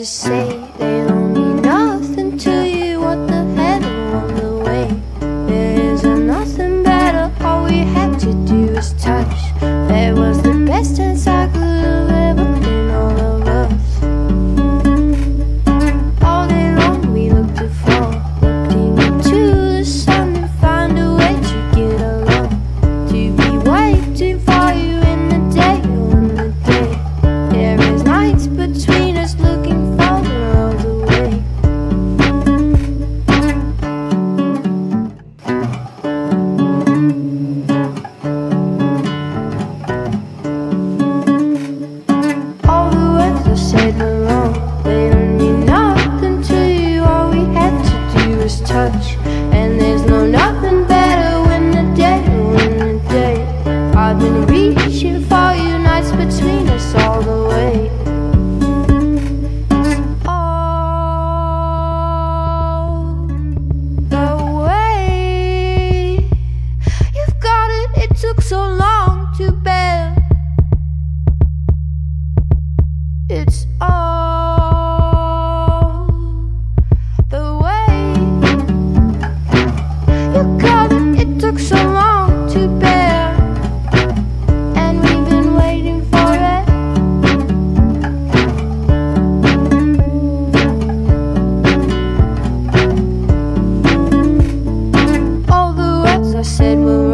to say they only took so long to bear. It's all the way you got it. It took so long to bear, and we've been waiting for it. All the words I said were.